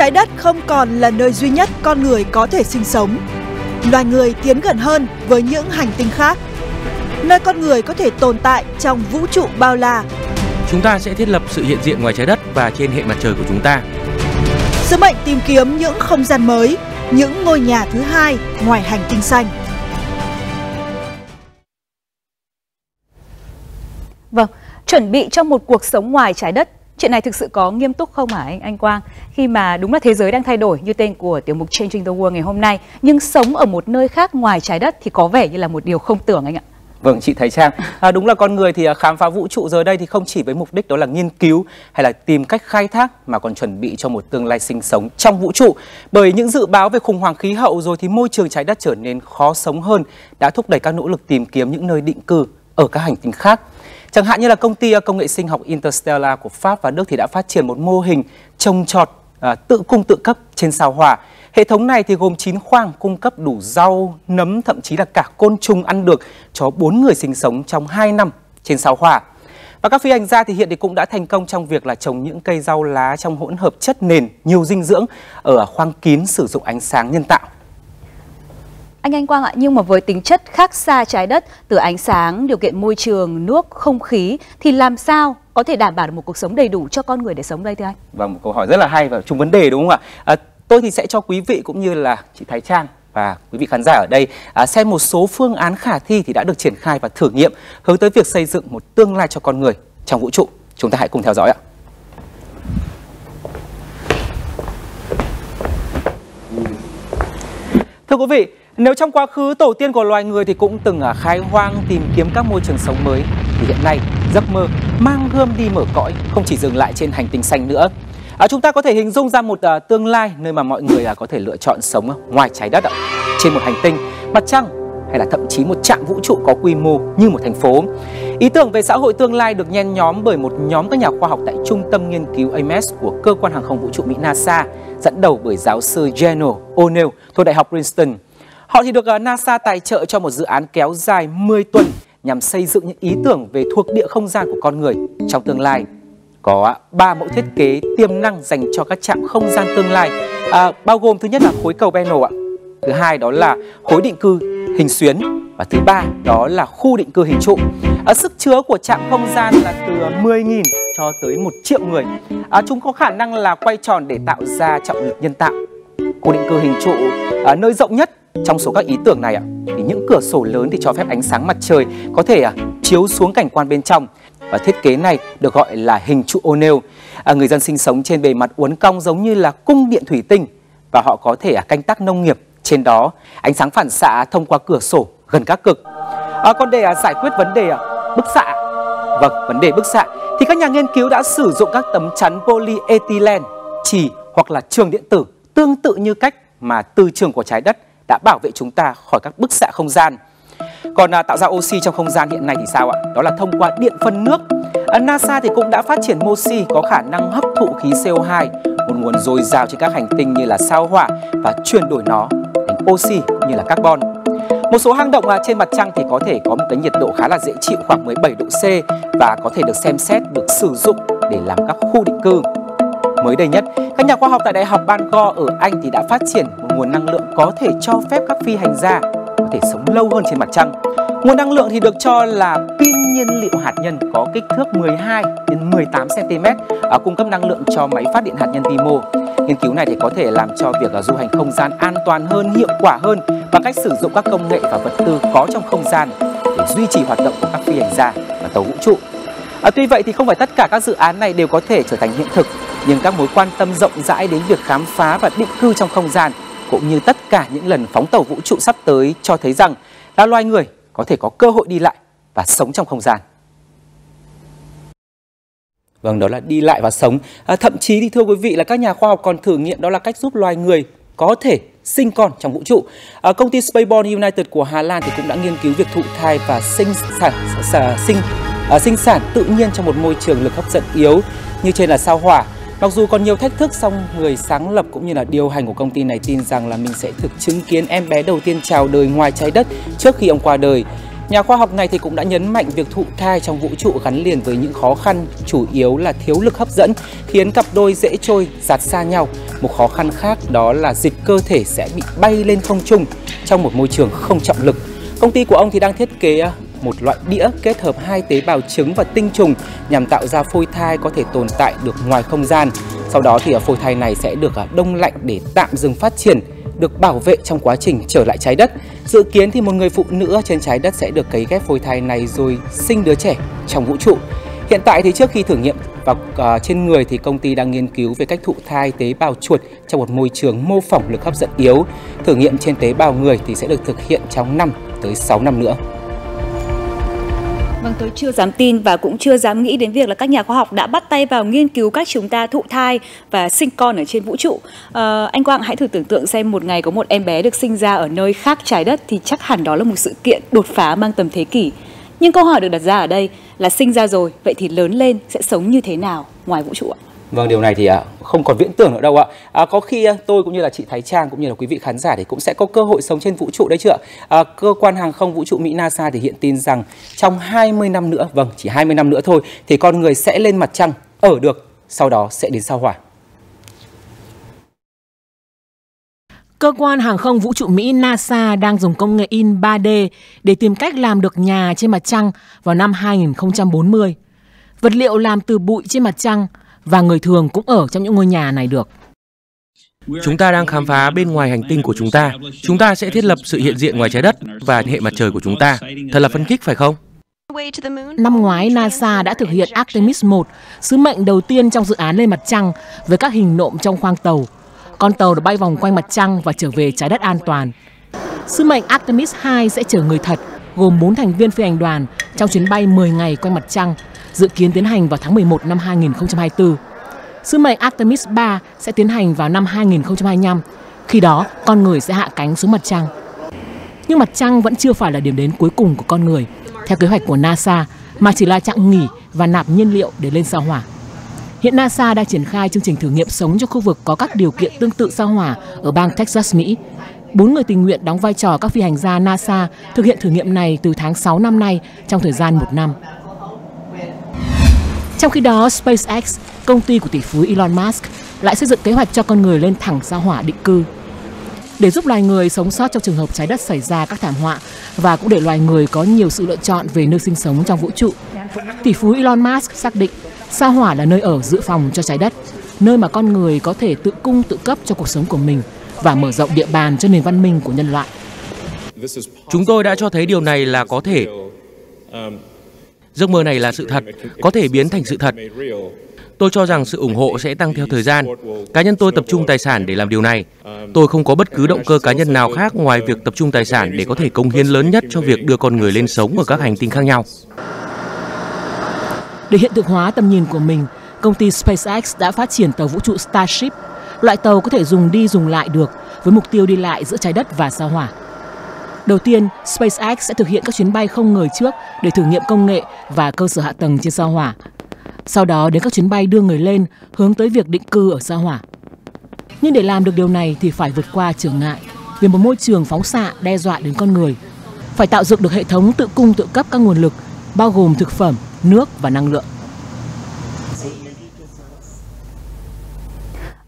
trái đất không còn là nơi duy nhất con người có thể sinh sống. Loài người tiến gần hơn với những hành tinh khác, nơi con người có thể tồn tại trong vũ trụ bao la. Chúng ta sẽ thiết lập sự hiện diện ngoài trái đất và trên hệ mặt trời của chúng ta. Sứ mệnh tìm kiếm những không gian mới, những ngôi nhà thứ hai ngoài hành tinh xanh. Vâng, chuẩn bị cho một cuộc sống ngoài trái đất Chuyện này thực sự có nghiêm túc không hả anh Anh Quang? Khi mà đúng là thế giới đang thay đổi như tên của tiểu mục Changing the World ngày hôm nay, nhưng sống ở một nơi khác ngoài trái đất thì có vẻ như là một điều không tưởng anh ạ. Vâng, chị Thái Trang. À, đúng là con người thì à, khám phá vũ trụ giờ đây thì không chỉ với mục đích đó là nghiên cứu hay là tìm cách khai thác mà còn chuẩn bị cho một tương lai sinh sống trong vũ trụ. Bởi những dự báo về khủng hoảng khí hậu rồi thì môi trường trái đất trở nên khó sống hơn đã thúc đẩy các nỗ lực tìm kiếm những nơi định cư ở các hành tinh khác. Chẳng hạn như là công ty à, công nghệ sinh học Interstellar của Pháp và Đức thì đã phát triển một mô hình trồng trọt à, tự cung tự cấp trên sao hỏa. Hệ thống này thì gồm 9 khoang cung cấp đủ rau, nấm, thậm chí là cả côn trùng ăn được cho 4 người sinh sống trong 2 năm trên sao hỏa. Và các phi hành gia thì hiện thì cũng đã thành công trong việc là trồng những cây rau lá trong hỗn hợp chất nền nhiều dinh dưỡng ở khoang kín sử dụng ánh sáng nhân tạo. Anh Anh Quang ạ, nhưng mà với tính chất khác xa trái đất từ ánh sáng, điều kiện môi trường, nước, không khí thì làm sao có thể đảm bảo được một cuộc sống đầy đủ cho con người để sống đây thưa anh? Vâng, một câu hỏi rất là hay và chung vấn đề đúng không ạ? À, tôi thì sẽ cho quý vị cũng như là chị Thái Trang và quý vị khán giả ở đây à, xem một số phương án khả thi thì đã được triển khai và thử nghiệm hướng tới việc xây dựng một tương lai cho con người trong vũ trụ. Chúng ta hãy cùng theo dõi ạ. Thưa quý vị, nếu trong quá khứ tổ tiên của loài người thì cũng từng à, khai hoang tìm kiếm các môi trường sống mới, thì hiện nay giấc mơ mang gươm đi mở cõi không chỉ dừng lại trên hành tinh xanh nữa. À, chúng ta có thể hình dung ra một à, tương lai nơi mà mọi người à, có thể lựa chọn sống à, ngoài trái đất, à, trên một hành tinh, mặt trăng hay là thậm chí một trạm vũ trụ có quy mô như một thành phố. Ý tưởng về xã hội tương lai được nhen nhóm bởi một nhóm các nhà khoa học tại Trung tâm Nghiên cứu Ames của Cơ quan Hàng không Vũ trụ Mỹ NASA, dẫn đầu bởi giáo sư Geno O'Neill thuộc Đại học Princeton. Họ thì được à, NASA tài trợ cho một dự án kéo dài 10 tuần nhằm xây dựng những ý tưởng về thuộc địa không gian của con người trong tương lai. Có à, ba mẫu thiết kế tiềm năng dành cho các trạm không gian tương lai, à, bao gồm thứ nhất là khối cầu Bennu ạ, thứ hai đó là khối định cư hình xuyến và thứ ba đó là khu định cư hình trụ. À, sức chứa của trạm không gian là từ 10.000 cho tới 1 triệu người. À, chúng có khả năng là quay tròn để tạo ra trọng lực nhân tạo. Khu định cư hình trụ à, nơi rộng nhất trong số các ý tưởng này ạ, thì những cửa sổ lớn thì cho phép ánh sáng mặt trời có thể à, chiếu xuống cảnh quan bên trong và thiết kế này được gọi là hình trụ O'Neill. À, người dân sinh sống trên bề mặt uốn cong giống như là cung điện thủy tinh và họ có thể à, canh tác nông nghiệp trên đó. Ánh sáng phản xạ thông qua cửa sổ gần các cực. À, còn để à, giải quyết vấn đề à, bức xạ, vâng, vấn đề bức xạ thì các nhà nghiên cứu đã sử dụng các tấm chắn polyethylene, chì hoặc là trường điện tử tương tự như cách mà từ trường của trái đất đã bảo vệ chúng ta khỏi các bức xạ không gian. Còn à, tạo ra oxy trong không gian hiện nay thì sao ạ? Đó là thông qua điện phân nước. À, NASA thì cũng đã phát triển MOXIE có khả năng hấp thụ khí CO2, một nguồn dồi dào trên các hành tinh như là sao hỏa và chuyển đổi nó thành oxy như là carbon. Một số hang động à, trên mặt trăng thì có thể có một cái nhiệt độ khá là dễ chịu khoảng 17 độ C và có thể được xem xét được sử dụng để làm các khu định cư. Mới đây nhất, các nhà khoa học tại Đại học Bangor ở Anh thì đã phát triển nguồn năng lượng có thể cho phép các phi hành gia có thể sống lâu hơn trên mặt trăng. Nguồn năng lượng thì được cho là pin nhiên liệu hạt nhân có kích thước 12 đến 18 cm, à, cung cấp năng lượng cho máy phát điện hạt nhân vi mô. Nghiên cứu này thì có thể làm cho việc là du hành không gian an toàn hơn, hiệu quả hơn bằng cách sử dụng các công nghệ và vật tư có trong không gian để duy trì hoạt động của các phi hành gia và tàu vũ trụ. À, tuy vậy thì không phải tất cả các dự án này đều có thể trở thành hiện thực nhưng các mối quan tâm rộng rãi đến việc khám phá và định cư trong không gian cũng như tất cả những lần phóng tàu vũ trụ sắp tới cho thấy rằng là loài người có thể có cơ hội đi lại và sống trong không gian. Vâng, đó là đi lại và sống. À, thậm chí thì thưa quý vị là các nhà khoa học còn thử nghiệm đó là cách giúp loài người có thể sinh con trong vũ trụ. À, công ty Spaceborne United của Hà Lan thì cũng đã nghiên cứu việc thụ thai và sinh sản sinh à, sinh sản tự nhiên trong một môi trường lực hấp dẫn yếu như trên là sao hỏa Mặc dù còn nhiều thách thức, song người sáng lập cũng như là điều hành của công ty này tin rằng là mình sẽ thực chứng kiến em bé đầu tiên chào đời ngoài trái đất trước khi ông qua đời. Nhà khoa học này thì cũng đã nhấn mạnh việc thụ thai trong vũ trụ gắn liền với những khó khăn, chủ yếu là thiếu lực hấp dẫn, khiến cặp đôi dễ trôi, giạt xa nhau. Một khó khăn khác đó là dịch cơ thể sẽ bị bay lên không trung trong một môi trường không trọng lực. Công ty của ông thì đang thiết kế một loại đĩa kết hợp hai tế bào trứng và tinh trùng nhằm tạo ra phôi thai có thể tồn tại được ngoài không gian. Sau đó thì à, phôi thai này sẽ được à, đông lạnh để tạm dừng phát triển được bảo vệ trong quá trình trở lại trái đất. Dự kiến thì một người phụ nữ trên trái đất sẽ được cấy ghép phôi thai này rồi sinh đứa trẻ trong vũ trụ. Hiện tại thì trước khi thử nghiệm vào uh, à, trên người thì công ty đang nghiên cứu về cách thụ thai tế bào chuột trong một môi trường mô phỏng lực hấp dẫn yếu. Thử nghiệm trên tế bào người thì sẽ được thực hiện trong 5 tới 6 năm nữa. Vâng, tôi chưa dám tin và cũng chưa dám nghĩ đến việc là các nhà khoa học đã bắt tay vào nghiên cứu cách chúng ta thụ thai và sinh con ở trên vũ trụ. À, anh Quang hãy thử tưởng tượng xem một ngày có một em bé được sinh ra ở nơi khác trái đất thì chắc hẳn đó là một sự kiện đột phá mang tầm thế kỷ. Nhưng câu hỏi được đặt ra ở đây là sinh ra rồi, vậy thì lớn lên sẽ sống như thế nào ngoài vũ trụ ạ? Vâng, điều này thì à, không còn viễn tưởng nữa đâu ạ. À, có khi à, tôi cũng như là chị Thái Trang cũng như là quý vị khán giả thì cũng sẽ có cơ hội sống trên vũ trụ đấy chưa ạ? À, cơ quan hàng không vũ trụ Mỹ NASA thì hiện tin rằng trong 20 năm nữa, vâng, chỉ 20 năm nữa thôi thì con người sẽ lên mặt trăng ở được, sau đó sẽ đến sao hỏa. Cơ quan hàng không vũ trụ Mỹ NASA đang dùng công nghệ in 3D để tìm cách làm được nhà trên mặt trăng vào năm 2040. Vật liệu làm từ bụi trên mặt trăng và người thường cũng ở trong những ngôi nhà này được. Chúng ta đang khám phá bên ngoài hành tinh của chúng ta. Chúng ta sẽ thiết lập sự hiện diện ngoài trái đất và hệ mặt trời của chúng ta. Thật là phân khích phải không? Năm ngoái, NASA đã thực hiện Artemis 1, sứ mệnh đầu tiên trong dự án lên mặt trăng với các hình nộm trong khoang tàu. Con tàu đã bay vòng quanh mặt trăng và trở về trái đất an toàn. Sứ mệnh Artemis 2 sẽ chở người thật, gồm 4 thành viên phi hành đoàn trong chuyến bay 10 ngày quanh mặt trăng dự kiến tiến hành vào tháng 11 năm 2024. Sứ mệnh Artemis 3 sẽ tiến hành vào năm 2025, khi đó con người sẽ hạ cánh xuống mặt trăng. Nhưng mặt trăng vẫn chưa phải là điểm đến cuối cùng của con người, theo kế hoạch của NASA, mà chỉ là chặng nghỉ và nạp nhiên liệu để lên sao hỏa. Hiện NASA đang triển khai chương trình thử nghiệm sống cho khu vực có các điều kiện tương tự sao hỏa ở bang Texas, Mỹ. Bốn người tình nguyện đóng vai trò các phi hành gia NASA thực hiện thử nghiệm này từ tháng 6 năm nay trong thời gian một năm. Trong khi đó, SpaceX, công ty của tỷ phú Elon Musk, lại xây dựng kế hoạch cho con người lên thẳng sao hỏa định cư. Để giúp loài người sống sót trong trường hợp trái đất xảy ra các thảm họa và cũng để loài người có nhiều sự lựa chọn về nơi sinh sống trong vũ trụ. Tỷ phú Elon Musk xác định sao hỏa là nơi ở dự phòng cho trái đất, nơi mà con người có thể tự cung tự cấp cho cuộc sống của mình và mở rộng địa bàn cho nền văn minh của nhân loại. Chúng tôi đã cho thấy điều này là có thể. Giấc mơ này là sự thật, có thể biến thành sự thật. Tôi cho rằng sự ủng hộ sẽ tăng theo thời gian. Cá nhân tôi tập trung tài sản để làm điều này. Tôi không có bất cứ động cơ cá nhân nào khác ngoài việc tập trung tài sản để có thể công hiến lớn nhất cho việc đưa con người lên sống ở các hành tinh khác nhau. Để hiện thực hóa tầm nhìn của mình, công ty SpaceX đã phát triển tàu vũ trụ Starship. Loại tàu có thể dùng đi dùng lại được với mục tiêu đi lại giữa trái đất và sao hỏa. Đầu tiên, SpaceX sẽ thực hiện các chuyến bay không người trước để thử nghiệm công nghệ và cơ sở hạ tầng trên sao hỏa. Sau đó đến các chuyến bay đưa người lên hướng tới việc định cư ở sao hỏa. Nhưng để làm được điều này thì phải vượt qua trở ngại vì một môi trường phóng xạ đe dọa đến con người. Phải tạo dựng được hệ thống tự cung tự cấp các nguồn lực bao gồm thực phẩm, nước và năng lượng.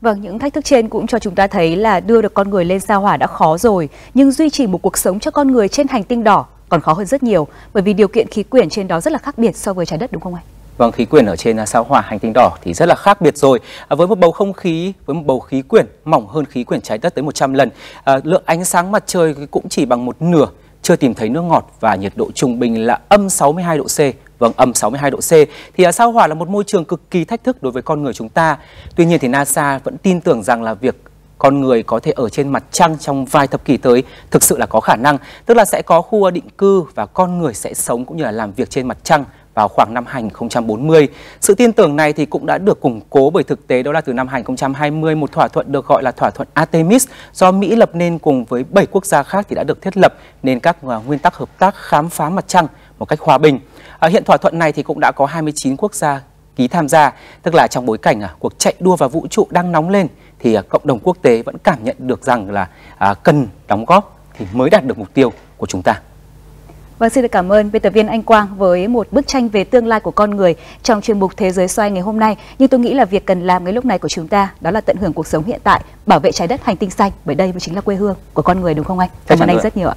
Vâng, những thách thức trên cũng cho chúng ta thấy là đưa được con người lên sao hỏa đã khó rồi, nhưng duy trì một cuộc sống cho con người trên hành tinh đỏ còn khó hơn rất nhiều, bởi vì điều kiện khí quyển trên đó rất là khác biệt so với trái đất đúng không anh? Vâng, khí quyển ở trên à, sao hỏa hành tinh đỏ thì rất là khác biệt rồi. À, với một bầu không khí, với một bầu khí quyển mỏng hơn khí quyển trái đất tới 100 lần, à, lượng ánh sáng mặt trời cũng chỉ bằng một nửa, chưa tìm thấy nước ngọt và nhiệt độ trung bình là âm 62 độ C vâng âm 62 độ C thì à, sao hỏa là một môi trường cực kỳ thách thức đối với con người chúng ta. Tuy nhiên thì NASA vẫn tin tưởng rằng là việc con người có thể ở trên mặt trăng trong vài thập kỷ tới thực sự là có khả năng, tức là sẽ có khu à, định cư và con người sẽ sống cũng như là làm việc trên mặt trăng vào khoảng năm 2040. Sự tin tưởng này thì cũng đã được củng cố bởi thực tế đó là từ năm 2020 một thỏa thuận được gọi là thỏa thuận Artemis do Mỹ lập nên cùng với 7 quốc gia khác thì đã được thiết lập nên các à, nguyên tắc hợp tác khám phá mặt trăng một cách hòa bình. À, hiện thỏa thuận này thì cũng đã có 29 quốc gia ký tham gia, tức là trong bối cảnh à, cuộc chạy đua vào vũ trụ đang nóng lên thì à, cộng đồng quốc tế vẫn cảm nhận được rằng là à, cần đóng góp thì mới đạt được mục tiêu của chúng ta. Vâng, xin được cảm ơn biên tập viên Anh Quang với một bức tranh về tương lai của con người trong chuyên mục Thế giới xoay ngày hôm nay. Nhưng tôi nghĩ là việc cần làm ngay lúc này của chúng ta đó là tận hưởng cuộc sống hiện tại, bảo vệ trái đất hành tinh xanh bởi đây mới chính là quê hương của con người đúng không anh? Cảm ơn anh rất nhiều ạ.